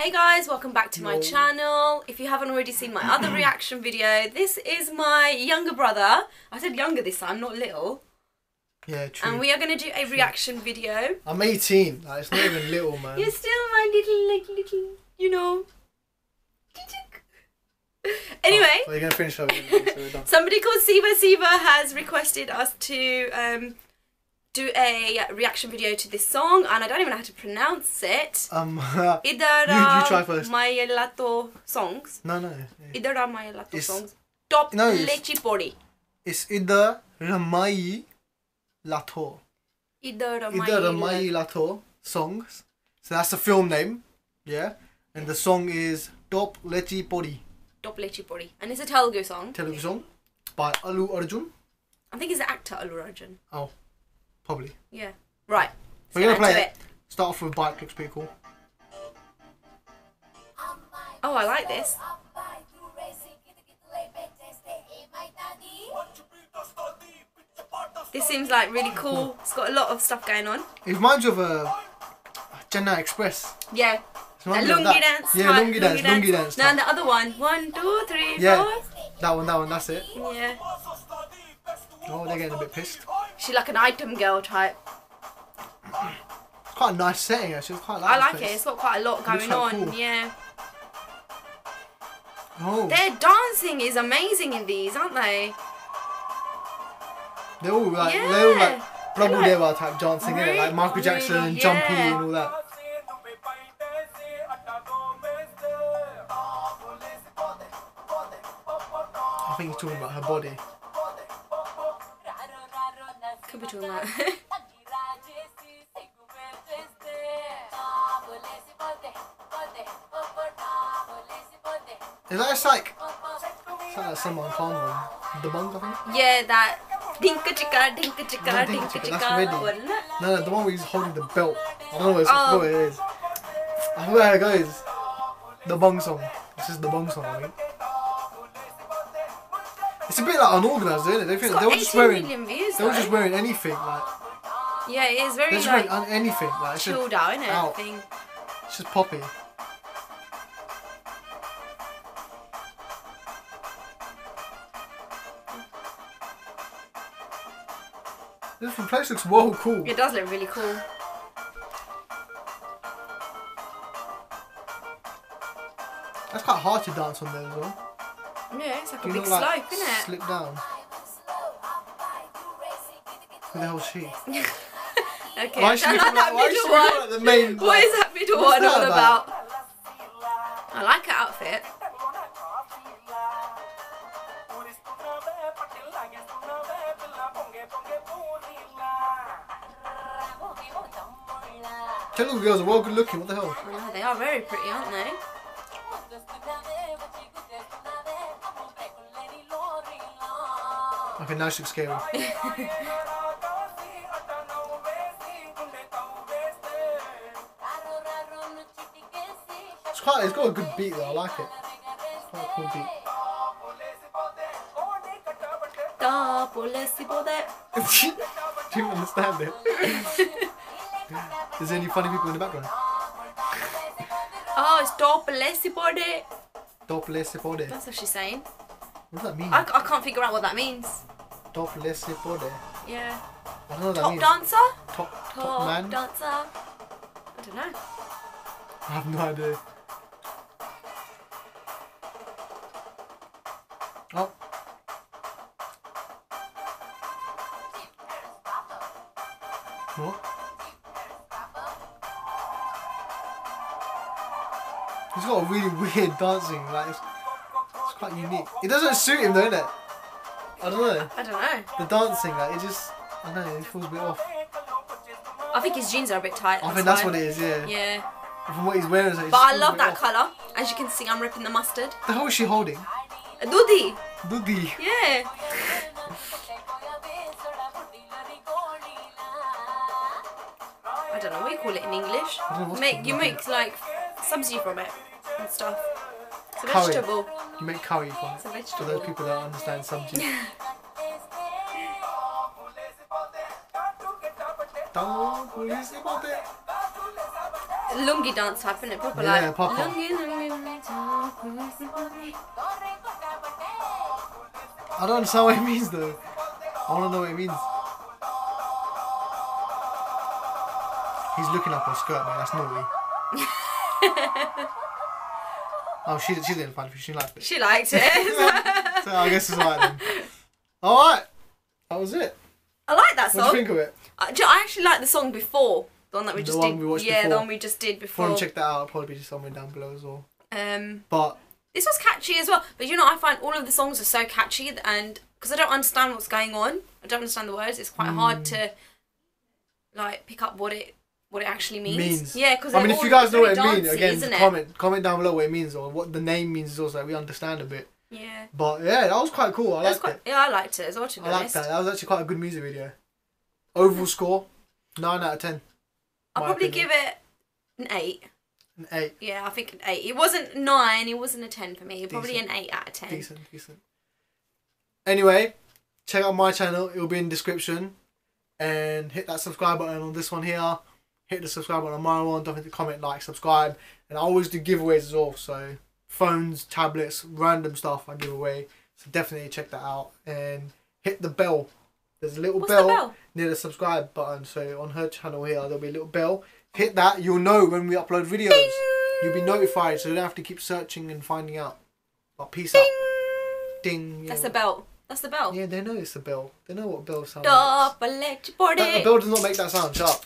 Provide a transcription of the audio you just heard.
Hey guys, welcome back to my No. channel. If you haven't already seen my other reaction video, this is my younger brother. I said younger this time, not little. Yeah, true. And we are going to do a reaction video. I'm 18. Like, it's not even little, man. You're still my little, like, little, you know. Anyway, Well, you're gonna finish over. So somebody called Siva Siva has requested us to um, do a reaction video to this song, and I don't even know how to pronounce it. Um, Idara You- you try first. Mayelato songs. no, no. Idara Mayelato It's- songs. Top no, Lechi Pori. It's Ida Ramai Lato. Idara Ida Ramai Mayelato. Lato songs. So that's the film name. Yeah. And the song is Top Lechi Pori. Top Lechi Pori. And it's a Telugu song. Telugu song by Allu Arjun. I think it's the actor Allu Arjun. Oh, probably. Yeah. Right. We're gonna play get it. Start off with bike. Looks pretty cool. Oh, I like this. This seems like really cool. It's got a lot of stuff going on. It reminds you of a Chennai Express. Yeah. It A reminds me of lungi dance. Yeah, lungi dance, lungi dance. Now the other one. One, two, three, Yeah. four. That one, that one, that's it. Yeah. Oh, they're getting a bit pissed. She's like an item girl type. It's quite a nice setting actually. It's quite I like it. place. It's got quite a lot going on. cool. Yeah. Oh, Their dancing is amazing in these, aren't they? they're all like Yeah. they're all like Prabhu like- Deva type dancing? Really- like Michael Jackson really, and Jumpy and all that. I think he's talking about her body. Could be talking about. Is that it's like it's like someone Khan one, the bunk I think. yeah, that dinka chicka, dinka chicka, No, dinka chicka. that's ready. wasn't? No, no, the one where he's holding the belt. I don't know what, Oh. what it is. I forgot how it goes. The bong song. This is the bong song, I think. It's a bit like unorganized, isn't it? They think they were just wearing. views. They were just wearing anything, like Yeah, it is they're very just like un- anything, like it's just, chilled out, isn't it? out. Thing. it's just poppy. This place looks well cool. It does look really cool. That's quite hard to dance on there as well. Yeah, it's like a big know, like, slope, isn't it? Slip down. Who the hell is she? Okay, Why is she like that why is she middle one. like the main? What like- is that middle one all about? about? I like her outfit. Telugu girls are well good looking. What the hell? I know, they are very pretty, aren't they? Okay, now she looks scary. It's quite. It's got a good beat though. I like it. It's quite a cool beat. Dopo le si pode. Do you understand it? Is there any funny people in the background? Oh, it's dopo le si pode. Dople se pode. That's what she's saying. What does that mean? I, I can't figure out what that means. Dople se pode. Yeah. I don't know what that Top means. dancer? Top, top Top man. dancer? I don't know. I have no idea. Oh. What? He's got a really weird dancing, like quite unique. It doesn't suit him though, it? I don't know. I don't know. The dancing, like it just, I don't know, it feels a bit off. I think his jeans are a bit tight. I think that's what it is, yeah. Yeah. From what he's wearing, But I love that off. colour. As you can see, I'm ripping the mustard. The hell is she holding? A Dudi. Dudi. Yeah. I don't know what you call it in English. I don't know what's Make you make like subsidy from it and stuff. It's a Curry. vegetable. You make curry a it. For those people that understand subject. Don't police about it. lungi dance type, isn't it? Proper Yeah, like. proper. Lungi, lungi. I don't understand what it means though. I want to know what it means. He's looking up her skirt, man. That's naughty. oh, she she didn't find it. She liked it. She liked it. So I guess it's alright then. All right, that was it. I like that What do you song. think of it? I, you know, I actually like the song before. The one that we The just one did. we yeah, the one we just did If you before. want to check that out, it'll probably be somewhere down below as well. Um, But this was catchy as well. But you know, I find all of the songs are so catchy, and because I don't understand what's going on, I don't understand the words. It's quite Hmm. hard to like pick up what it what it actually means. means. Yeah, because I mean, if you guys know what it means, again, comment comment down below what it means or what the name means also. Like we understand a bit. Yeah, But yeah, that was quite cool. I liked quite. it. Yeah, I liked it as well. To be I liked that. That was actually quite a good music video. Overall mm. score, nine out of ten. I'll probably opinion. give it an eight. An eight. Yeah, I think an eight. It wasn't nine. It wasn't a ten for me. Probably an eight out of ten. Decent, decent. Anyway, check out my channel. It will be in description. And hit that subscribe button on this one here. Hit the subscribe button on my one. Don't forget to comment, like, subscribe. And I always do giveaways as well. So phones, tablets, random stuff I give away. So definitely check that out. And hit the bell. There's a little What's bell, the bell? near the subscribe button. So on her channel here, there'll be a little bell. Hit that. You'll know when we upload videos. You'll be notified. So you don't have to keep searching and finding out. But peace out. Ding. That's the bell. That's the bell. Yeah, they know it's a bell. They know what bell sounds like. Let you party. A bell does not make that sound. Shut up.